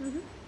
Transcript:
Mm -hmm.